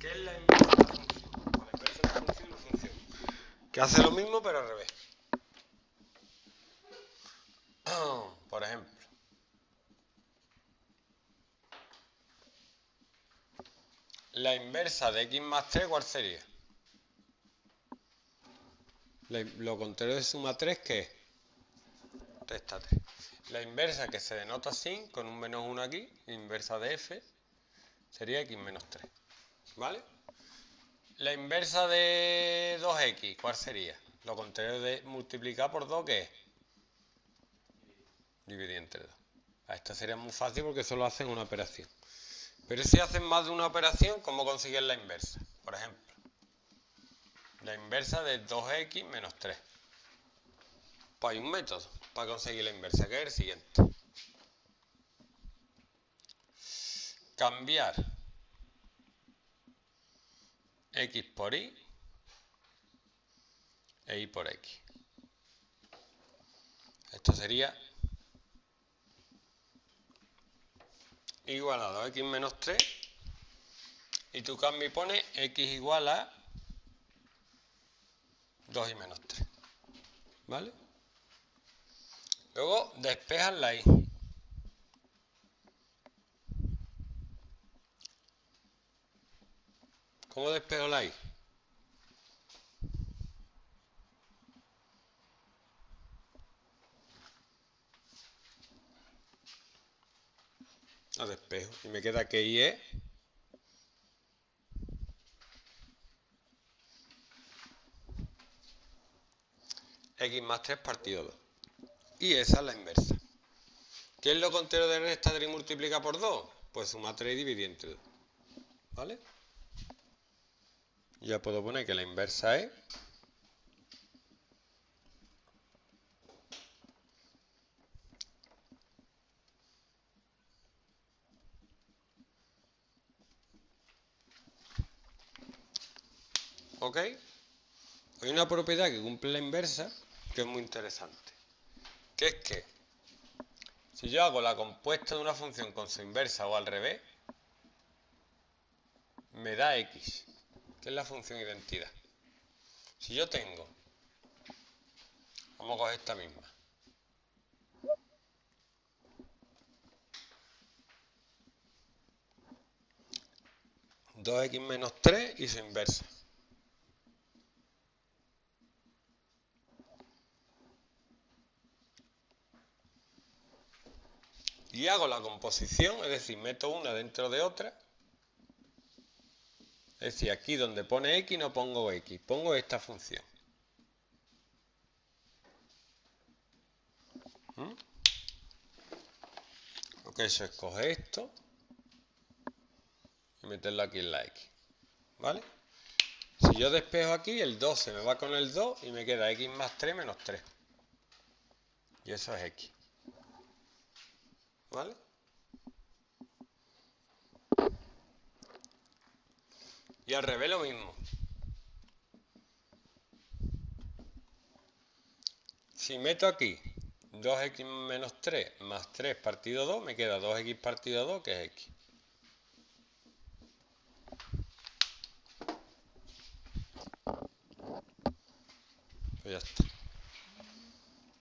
¿Qué es la inversa de la función que hace lo mismo pero al revés. Por ejemplo, la inversa de x más 3, ¿cuál sería? Lo contrario de suma 3, ¿qué es? Resta 3. La inversa que se denota así, con un menos 1 aquí, inversa de f, sería x menos 3. ¿Vale? La inversa de 2x, ¿cuál sería? Lo contrario de multiplicar por 2, ¿qué es? Dividir entre 2. A esta sería muy fácil porque solo hacen una operación. Pero si hacen más de una operación, ¿cómo consiguen la inversa? Por ejemplo, la inversa de 2x menos 3. Pues hay un método para conseguir la inversa, que es el siguiente. Cambiar x por y e y por x. Esto sería igual a 2x menos 3 y tu cambio y pone x igual a 2 y menos 3. ¿Vale? Luego despejas la y. ¿Cómo despejo la i? La despejo y me queda que y es x más 3 partido 2. Y esa es la inversa. ¿Qué es lo contrario de resta 3 multiplica por 2? Pues suma 3 y dividir entre 2. ¿Vale? Ya puedo poner que la inversa es ¿Ok? Hay una propiedad que cumple la inversa que es muy interesante. Que es que si yo hago la compuesta de una función con su inversa o al revés, me da x, que es la función identidad. Si yo tengo, vamos a coger esta misma, dos x menos 3 y su inversa. y hago la composición, es decir, meto una dentro de otra. Es decir, aquí donde pone x no pongo x, pongo esta función. ¿Mm? Lo que eso es coger esto y meterlo aquí en la x. ¿Vale? Si yo despejo aquí, el 2 se me va con el 2 y me queda x más 3 menos 3. Y eso es x. ¿Vale? Y al revés lo mismo. Si meto aquí 2x menos 3 más 3 partido 2, me queda 2x partido 2, que es x. Pues ya está.